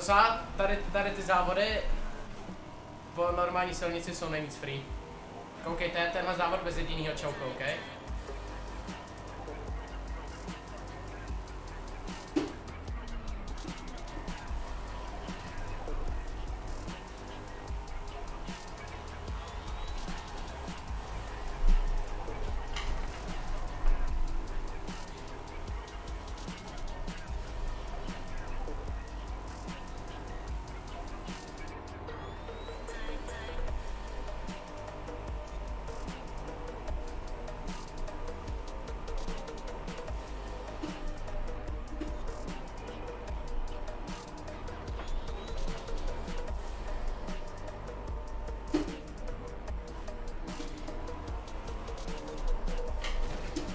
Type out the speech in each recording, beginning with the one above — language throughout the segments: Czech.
Prosím tady, tady ty závody po normální silnici jsou nejvíc free. Koukejte, tenhle závod bez jedinýho čauku, OK?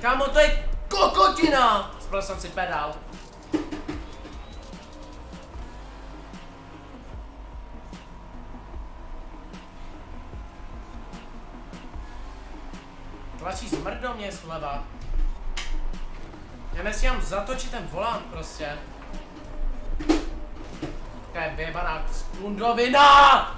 Kámo, to je kokotina! Spal jsem si pedál. Tlačí smrt do mě zleva. Já nesíhám zatočit ten volán prostě. To je vyjebaná kundovina!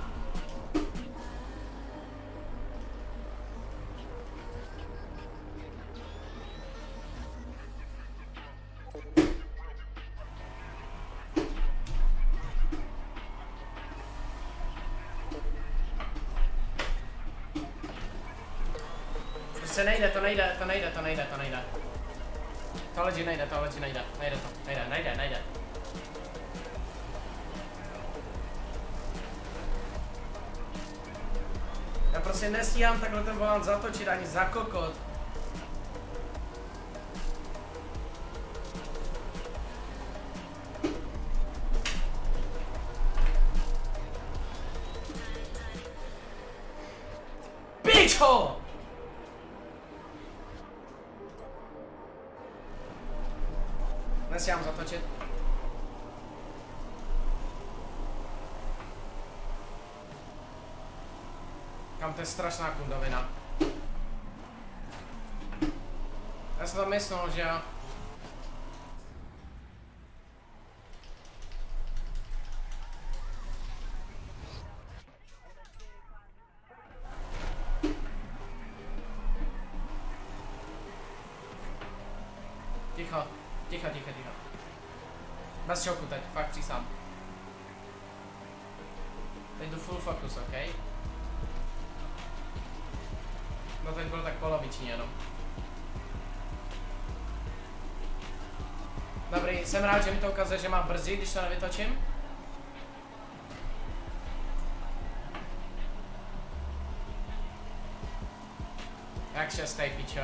Prostě nejde, to nejde, to nejde, to nejde, to nejde. To leží nejde, to leží nejde, nejde to, nejde, nejde, nejde. Já prostě nestíhám takhle ten volán zatočit ani za kokot. Nesíhám Kam to je strašná kundovina. Já jsem to myslel, že jo. Ticho, ticho, ticho, ticho. Bez šoku teď, fakt přísám. Teď jdu full focus, OK? No teď byl tak poloviční jenom. Dobrý, jsem rád, že mi to ukazuje, že má brzy, když to nevytočím. Jak šestý, pičo.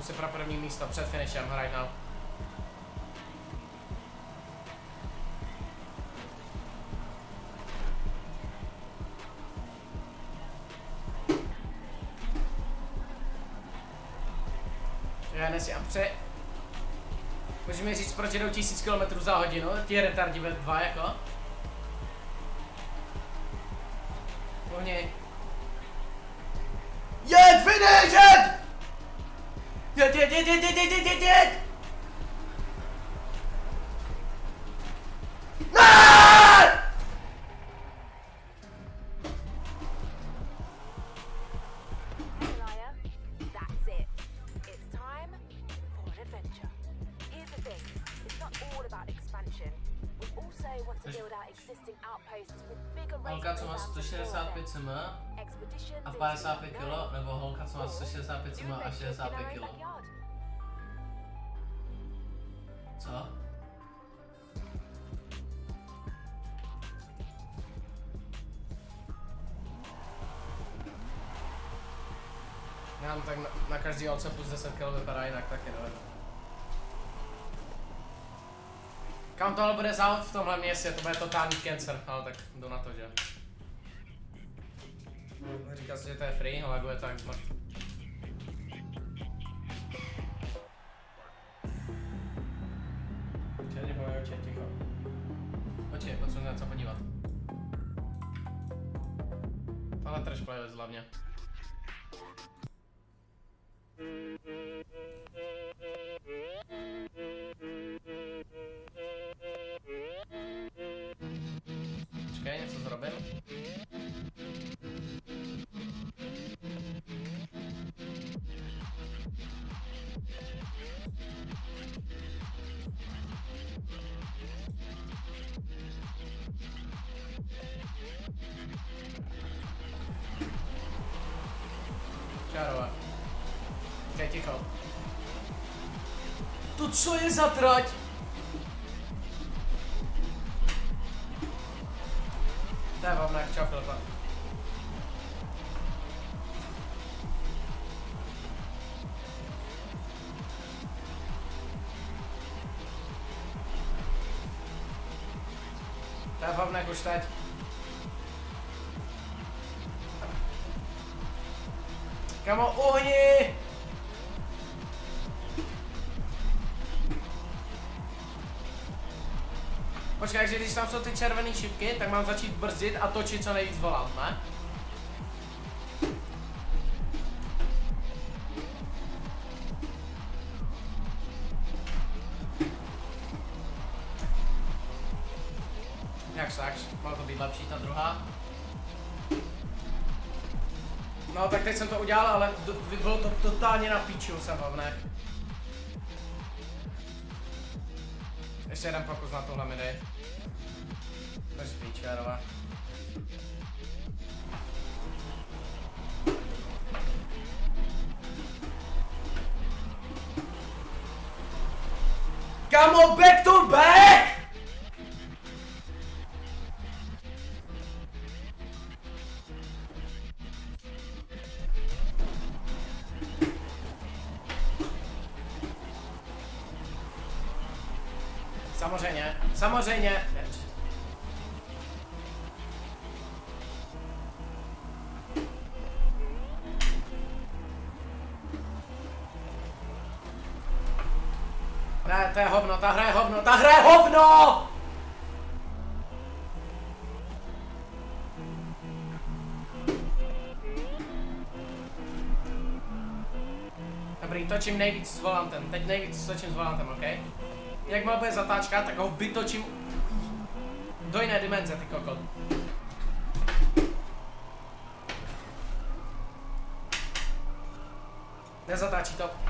Si pro první místo před finishem, right now. Já nesím pře... Můžeš mi říct, proč jedou 1000 km za hodinu? Ti retardi ve dva jako? Oni... Jed, finish, jed! Jed, jed, jed, jed, jed, jed, jed, jed, má racing grounds and 165 cm a into 55 kg, nebo holka, co má 165 cm a 65 kg. Co? Já no, tak na, na každý ovce plus 10 kg vypadá jinak, taky nevím. Kam tohle bude závod v tomhle městě, to bude totální cancer, ale tak jdu na to, že? Říká se, že to je free, ale bude to jak ticho. Oči, potřebuji na co podívat. Tohle trash playlist hlavně. Počkej, něco zrobím. Ticho. To co je za trať? To je vám čau Filipa. To je vám už teď. Kamo, uhni! Počkej, takže když tam jsou ty červené šipky, tak mám začít brzdit a točit co nejvíc volant, ne? Jak saks, mohla to být lepší ta druhá. No tak teď jsem to udělal, ale do, bylo to totálně na píču jsem vám, ne? Ještě jeden pokus na tohle mi. Bez píčerova. Kamo, back to back! Samozřejmě, samozřejmě. Ne, to je hovno, ta hra je hovno, ta hra je hovno! Dobrý, točím nejvíc s volantem, teď nejvíc točím s volantem, OK? jakmile bude zatáčka, tak ho vytočím do jiné dimenze, ty kokot. Nezatáčí to.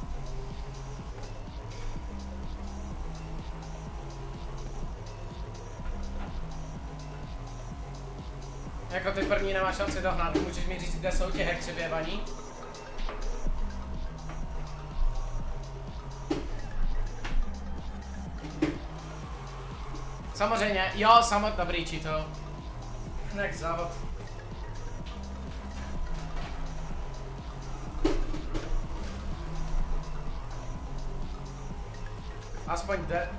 Jako ty první nemá šanci dohnat, můžeš mi říct, kde jsou ti hekři běvaní? Samozřejmě, jo, samot dobrý číto. Next závod. Aspoň jde.